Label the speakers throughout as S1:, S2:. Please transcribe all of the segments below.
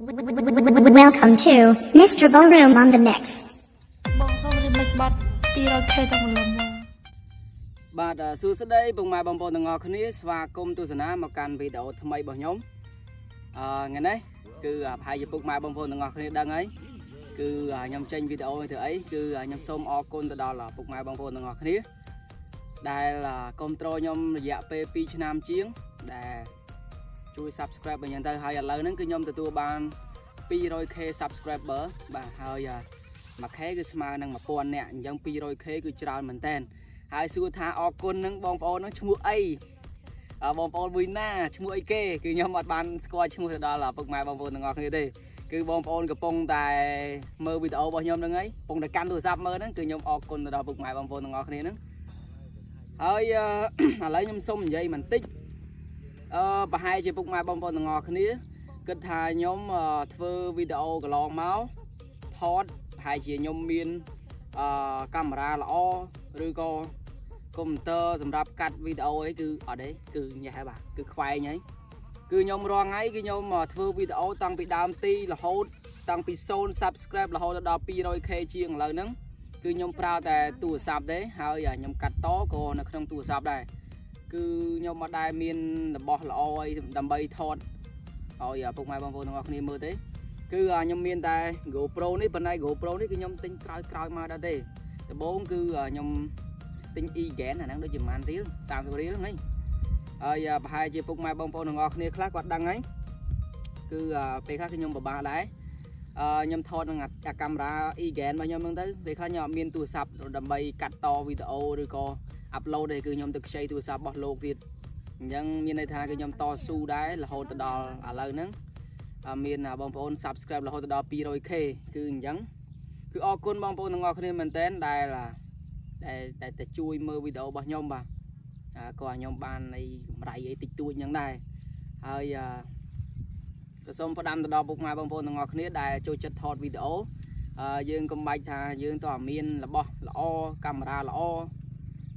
S1: Welcome to Mr. Ballroom on the Mix.
S2: បងសូម remake បទ 200k ទៅម្លំមក
S3: បាទអឺសួស្តីពុកម៉ែបងប្អូនទាំងអស់គ្នាស្វាគមន៍ទស្សនាមកកាន់វីដេអូថ្មីរបស់ខ្ញុំអឺថ្ងៃនេះគឺប្រហែលជាពុកម៉ែបងប្អូនទាំងអស់គ្នាដឹងហើយគឺខ្ញុំចេញវីដេអូនេះធ្វើអីគឺខ្ញុំសូមអរគុណទៅដល់ពុកម៉ែបងប្អូនទាំងអស់គ្នាដែលគ្រប់គ្រងខ្ញុំរយៈពេល2ឆ្នាំជាងដែល ជួយ subscribe របស់ខ្ញុំទៅហើយឥឡូវហ្នឹងគឺខ្ញុំទទួលបាន 200k subscriber បាទហើយមួយខែគឺស្មើនឹង1000នាក់អញ្ចឹង 200k គឺច្រើនមែនតើហើយសួរថាអរគុណនឹងបងប្អូននឹងឈ្មោះអីអើបងប្អូនមួយណាឈ្មោះអីគេគឺខ្ញុំអត់បានស្គាល់ឈ្មោះទៅដល់ពុកម៉ែបងប្អូនទាំងអស់គ្នាទេគឺបងប្អូនកំពុងតែមើលវីដេអូរបស់ខ្ញុំហ្នឹងហើយកំពុងតែកាន់ទូរស័ព្ទមើលហ្នឹងគឺខ្ញុំអរគុណទៅដល់ពុកម៉ែបងប្អូនទាំងអស់គ្នាហ្នឹងហើយឥឡូវខ្ញុំសូមនិយាយបន្តិច អឺប្រហែលជាពុកម៉ែបងប្អូនទាំងអស់គ្នាគិតថាខ្ញុំធ្វើវីដេអូកន្លងមកថតប្រហែលជាខ្ញុំមានអឺកាមេរ៉ាល្អឬក៏កុំព្យូទ័រសម្រាប់កាត់វីដេអូអីគឺអត់ទេគឺញ៉េះហើយបាទគឺខ្វែងហើយគឺខ្ញុំរងថ្ងៃគឺខ្ញុំធ្វើវីដេអូតាំងពីដើមទីរហូតតាំងពី0 subscribe រហូតដល់ 200k ជាងឥឡូវហ្នឹងគឺខ្ញុំប្រើតែទូរស័ព្ទទេហើយខ្ញុំកាត់តក៏នៅក្នុងទូរស័ព្ទដែរ គឺខ្ញុំមិនដែលមានរបស់ល្អអីដើម្បីថតឲ្យពុកម៉ែបងប្អូនទាំងអស់គ្នាមើលទេ គឺខ្ញុំមានតែ GoPro នេះប៉ុន្តែ GoPro នេះគឺខ្ញុំទិញក្រោយក្រោយមកដែរទេដំបូងគឺខ្ញុំទិញ e-gain អាហ្នឹងដូចជាម៉ានរៀល30រៀលហ្នឹងហើយប្រហែលជាពុកម៉ែបងប្អូនទាំងអស់គ្នាខ្លះគាត់ដឹងហើយគឺពេលខ្លះគឺខ្ញុំពិបាកដែរអឺ ខ្ញុំថតនឹងអាកាមេរ៉ា e-gain របស់ខ្ញុំហ្នឹងទៅពេលខ្លះខ្ញុំអត់មានទូរស័ព្ទដើម្បីកាត់តវីដេអូឬក៏អាប់ឡូតទេគឺខ្ញុំទៅខ្ចីទូរស័ព្ទរបស់លោកទៀតអញ្ចឹងមានន័យថាគឺខ្ញុំតស៊ូដែររហូតទៅដល់ឥឡូវហ្នឹងមានបងប្អូន subscribe រហូតដល់ 200k គឺអញ្ចឹងគឺអរគុណបងប្អូនទាំងអស់គ្នាមែនតើដែលដែលតែជួយមើលវីដេអូរបស់ខ្ញុំបាទក៏ខ្ញុំបាននៃកម្រៃអីតិចតួចអញ្ចឹងដែរហើយ ក៏សូមផ្ដាំទៅដល់ពុកម៉ែបងប្អូនទាំងអស់គ្នាដែលចូលចិត្តថតវីដេអូយើងកុំបាច់ថាយើងតើមានរបស់ល្អកាមេរ៉ាល្អ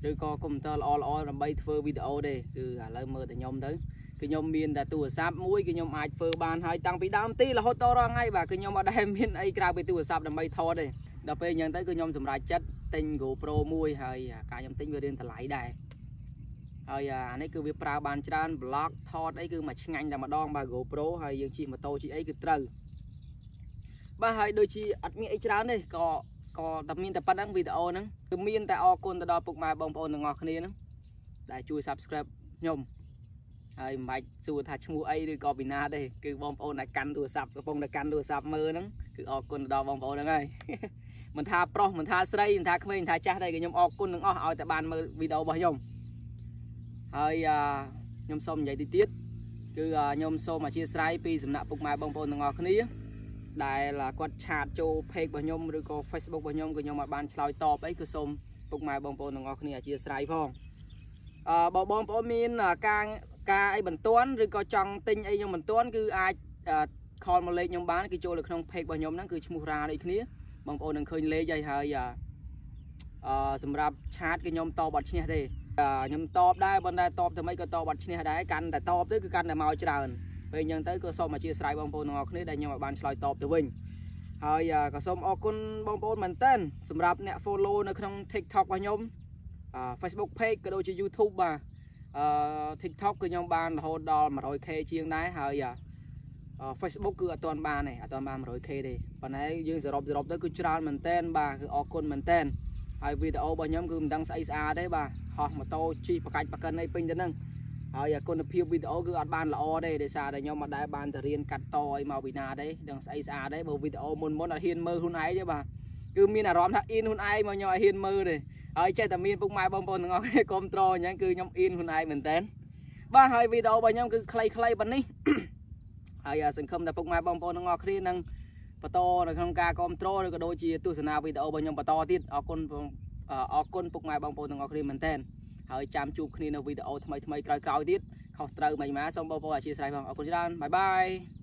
S3: ឬក៏កុំព្យូទ័រល្អល្អដើម្បីធ្វើវីដេអូទេគឺឥឡូវមើលតែខ្ញុំទៅគឺខ្ញុំមានតែទូរស័ព្ទមួយគឺខ្ញុំអាចធ្វើបានហើយតាំងពីដើមទីរហូតដល់រាល់ថ្ងៃបាទគឺខ្ញុំអត់ដែលមានអីក្រៅពីទូរស័ព្ទដើម្បីថតទេដល់ពេលអញ្ចឹងទៅគឺខ្ញុំសម្រេចចិត្តទិញ GoPro មួយហើយការខ្ញុំទិញវារៀងតម្លៃដែរ ហើយអានេះគឺវាប្រើបានច្រើន vlog ថតអីគឺមកឆ្ងាញ់តែម្ដងបាទ GoPro ហើយយើងជិះម៉ូតូជិះអីគឺត្រូវបាទហើយដូចជាអត់មានអីច្រើនទេក៏ក៏តែមានតែប៉ុណ្្នឹងវីដេអូហ្នឹងគឺមានតែអរគុណទៅដល់ពុកម៉ែបងប្អូនទាំងអស់គ្នាហ្នឹងដែលជួយ Subscribe ខ្ញុំហើយមិនបាច់សួរថាឈ្មោះអីឬក៏ពីណាទេគឺបងប្អូនដែលកាន់ទូរស័ព្ទកំពុងតែកាន់ទូរស័ព្ទមើលហ្នឹងគឺអរគុណទៅដល់បងប្អូនហ្នឹងហើយមិនថាប្រុសមិនថាស្រីមិនថាក្មេងមិនថាចាស់ទេគឺខ្ញុំអរគុណទាំងអស់ឲ្យតែបានមើលវីដេអូរបស់ខ្ញុំ ហើយខ្ញុំសូមនិយាយទីទៀតគឺខ្ញុំសូមអធិស្ឋានពីសំណាក់ពុកម៉ែបងប្អូនទាំងអស់គ្នា ដែលគាត់ឆាតចូល page របស់ខ្ញុំឬក៏ Facebook របស់ខ្ញុំគឺខ្ញុំអាចបានឆ្លើយតបអីគឺសូមពុកម៉ែបងប្អូនទាំងអស់គ្នាអធិស្ឋានផងអឺបើបងប្អូនមានការការអីបន្ទាន់ឬក៏ចង់ទិញអីខ្ញុំបន្ទាន់គឺអាចខលមកលេខខ្ញុំបានគឺចូលនៅក្នុង page របស់ខ្ញុំហ្នឹងគឺឈ្មោះរ៉ាដូចគ្នាបងប្អូននឹងឃើញលេខហើយហើយអឺសម្រាប់ឆាតគឺខ្ញុំតបអត់ឈ្នះទេ ខ្ញុំតបដែរប៉ុន្តែតបទៅមិនក៏តបអត់ឈ្នះដែរកាន់តែតបទៅគឺកាន់តែមកច្រើនពេលអញ្ចឹងទៅក៏សូមអធិស្ឋានបងប្អូនទាំងអស់គ្នាដែលខ្ញុំបានឆ្លើយតបទៅវិញហើយក៏សូមអរគុណបងប្អូនមែនតើសម្រាប់អ្នក follow នៅក្នុង TikTok របស់ខ្ញុំ Facebook page ក៏ដូចជា YouTube បាទអឺ TikTok គឺខ្ញុំបានរហូតដល់ 100k ជាងដែរហើយ Facebook គឺអត់ទាន់បានទេអត់ទាន់បាន 100k ទេប៉ុន្តែយើងសរុបសរុបទៅគឺច្រើនមែនតើបាទគឺអរគុណមែនតើហើយវីដេអូរបស់ខ្ញុំគឺមិនដឹងស្អីស្អាតទេបាទ ហោះម៉ូតូជិះបកាច់បកិនអីពេញទៅហ្នឹងហើយគុណភាពវីដេអូគឺអត់បានល្អទេដោយសារតែខ្ញុំអត់ដែលបានទៅរៀនកាត់តអីមកពីណាទេដឹងស្អីស្អាតទេបើវីដេអូមុនមុនអត់ហ៊ានមើលខ្លួនឯងទេបាទគឺមានអារម្មណ៍ថាអ៊ីនខ្លួនឯងមកខ្ញុំអត់ហ៊ានមើលទេហើយចេះតែមានពុកម៉ែបងប្អូនទាំងអស់គ្នាគ្រប់ត្រអញ្ចឹងគឺខ្ញុំអ៊ីនខ្លួនឯងមែនតើបាទហើយវីដេអូរបស់ខ្ញុំគឺខ្លីៗប៉ុណ្នេះហើយសង្ឃឹមថាពុកម៉ែបងប្អូនទាំងអស់គ្នានឹងបន្តនៅក្នុងការគ្រប់គ្រងឬក៏ដូចជាទស្សនាវីដេអូរបស់ខ្ញុំបន្តទៀតអរគុណ អរគុណពុកម៉ែបងប្អូនទាំងអស់គ្នាមែនតើហើយចាំជួបគ្នានៅវីដេអូថ្មីថ្មីក្រោយៗទៀតខុសត្រូវមិនម៉ាសូមបងប្អូនអធិស្ឋានផងអរគុណច្រើនបាយបាយ